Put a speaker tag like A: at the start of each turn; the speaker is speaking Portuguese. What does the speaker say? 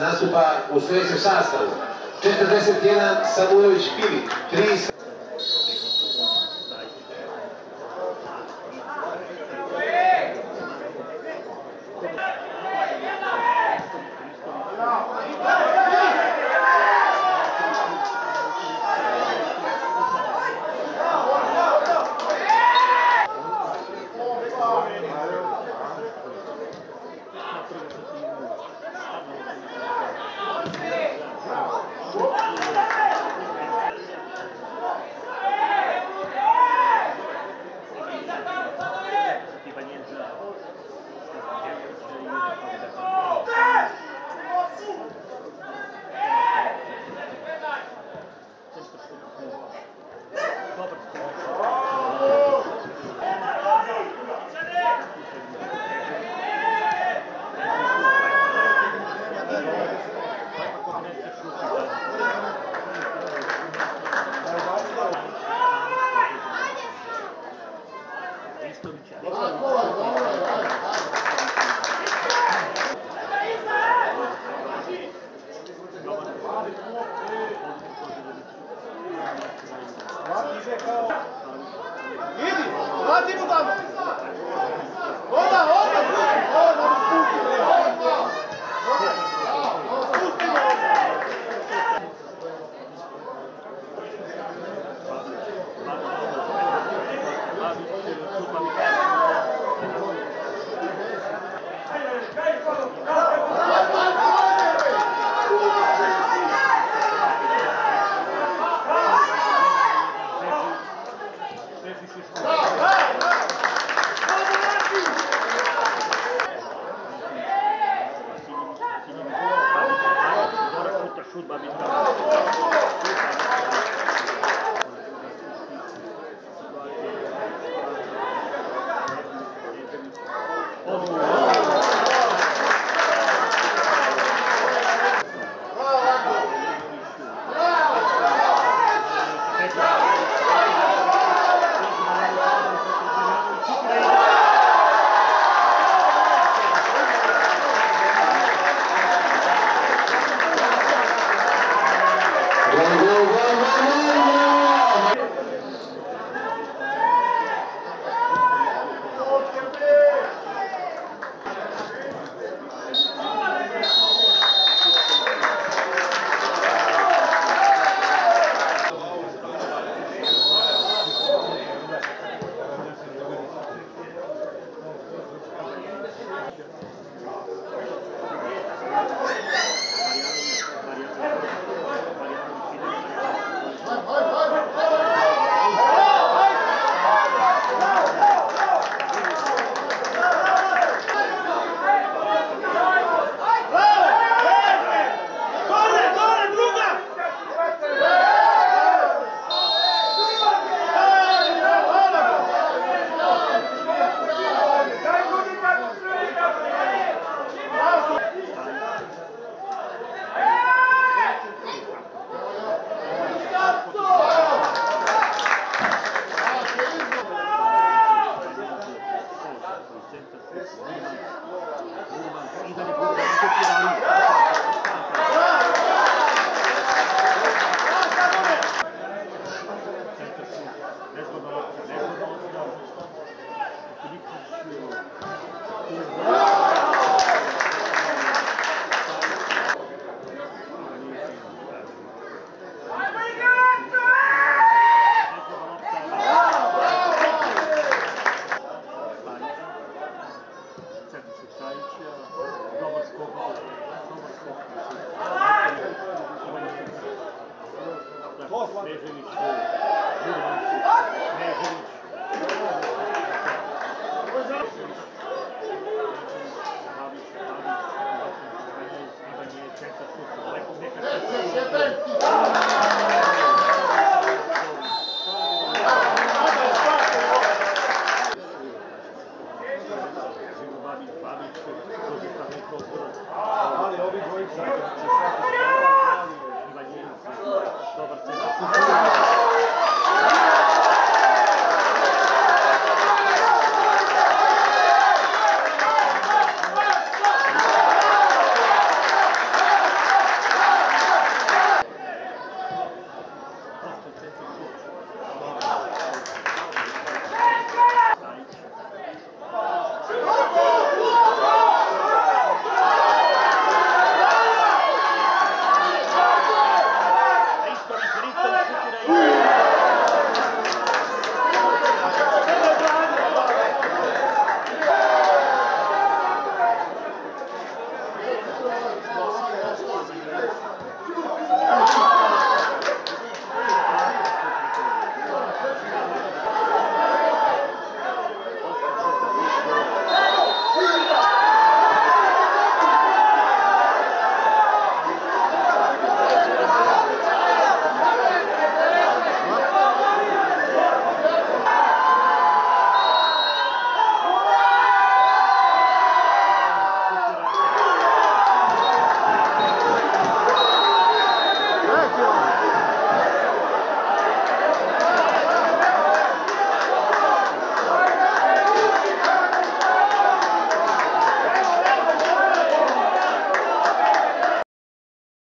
A: nastupa u sljedećem sastavu. 41 Samulović Filip, 3
B: Idi, vrati mu
A: 不
B: 知道你 Ali ovi dvojica.